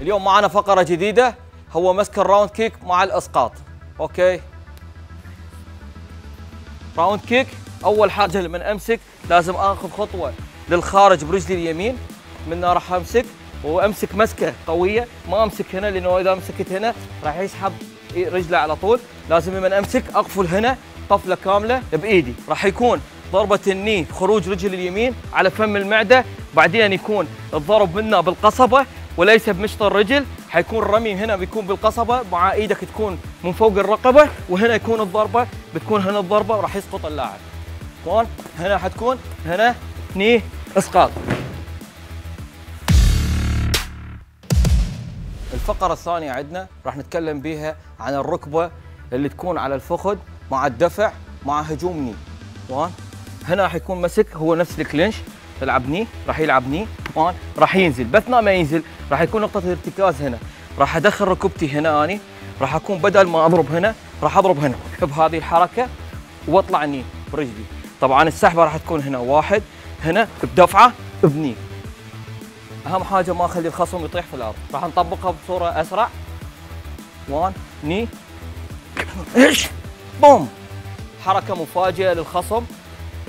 اليوم معنا فقرة جديدة هو مسك ال round kick مع الإسقاط. okay. round kick أول حاجة لما أمسك لازم آخذ خطوة للخارج برجلي اليمين منها راح أمسك وامسك مسكة قوية ما أمسك هنا لأنه إذا مسكت هنا راح يسحب رجله على طول. لازم لما أمسك أقفل هنا قفله كاملة بإيدي. راح يكون ضربة ال knee خروج رجل اليمين على فم المعدة بعدين يكون الضرب منه بالقصبة. وليس بمشط الرجل حيكون الرمي هنا بيكون بالقصبة مع إيدك تكون من فوق الرقبة وهنا يكون الضربة بتكون هنا الضربة وراح يسقط اللاعب. هون هنا حتكون هنا ني اسقاط. الفقرة الثانية عندنا راح نتكلم بها عن الركبة اللي تكون على الفخذ مع الدفع مع هجوم ني. وان هنا راح يكون مسك هو نفس الكلينش تلعب ني راح يلعب ني. وان راح ينزل. باثناء ما ينزل. راح يكون نقطة الارتكاز هنا. راح أدخل ركبتي هنا أني. راح أكون بدل ما أضرب هنا راح أضرب هنا. بهذه الحركة وأطلع ني برجلي. طبعا السحبة راح تكون هنا واحد هنا بدفعة بني أهم حاجة ما أخلي الخصم يطيح في الأرض. راح نطبقها بصورة أسرع. 1 ني. إيش؟ بوم! حركة مفاجئة للخصم.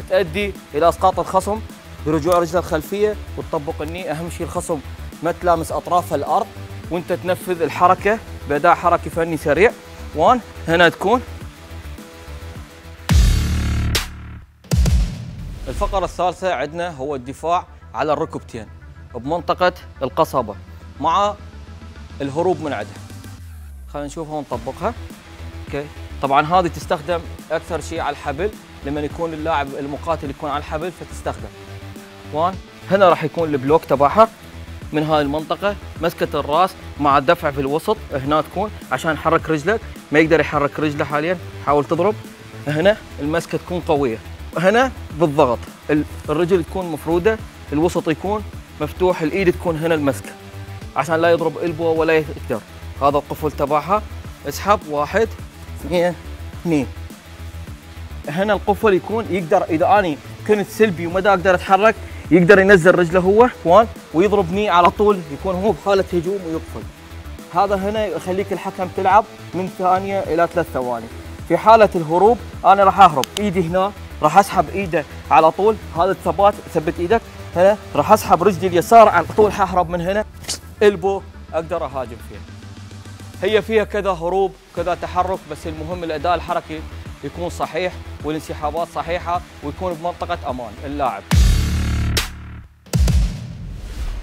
تؤدي إلى إسقاط الخصم. برجوع رجله الخلفية وتطبق الني. أهم شيء الخصم ما تلامس أطراف الأرض وأنت تنفذ الحركة بأداء حركي فني سريع. 1 هنا تكون. الفقرة الثالثة عندنا هو الدفاع على الركبتين بمنطقة القصبة مع الهروب من عندها خلينا نشوفها ونطبقها okay. طبعا هذه تستخدم أكثر شيء على الحبل. لما يكون اللاعب المقاتل يكون على الحبل فتستخدم. one. هنا راح يكون ال block تبعها من هاي المنطقة مسكة الراس مع الدفع في الوسط هنا تكون عشان يحرك رجلك ما يقدر يحرك رجله حاليا حاول تضرب. هنا المسكة تكون قوية. هنا بالضغط الرجل تكون مفرودة الوسط يكون مفتوح الإيد تكون هنا المسكة. عشان لا يضرب البو ولا يقدر هذا القفل تبعها. اسحب واحد اثنين اثنين. هنا القفل يكون يقدر إذا أني كنت سلبي وما أقدر أتحرك يقدر ينزل رجله هو وان ويضربني على طول يكون هو بحاله هجوم ويقفل. هذا هنا يخليك الحكم تلعب من ثانية إلى ثلاث ثواني. في حالة الهروب أنا راح أهرب. إيدي هنا راح أسحب إيده على طول. هذا الثبات ثبت إيدك. هنا راح أسحب رجلي اليسار على طول حهرب من هنا. إلبو أقدر أهاجم فيها. هي فيها كذا هروب كذا تحرك بس المهم الأداء الحركي يكون صحيح والانسحابات صحيحة ويكون بمنطقة أمان. اللاعب.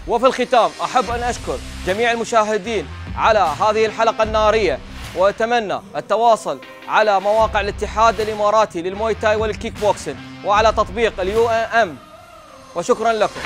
وفي الختام أحب أن أشكر جميع المشاهدين على هذه الحلقة النارية وأتمنى التواصل على مواقع الاتحاد الإماراتي للموي تاي والكيك بوكسين وعلى تطبيق ال UM. وشكرا لكم.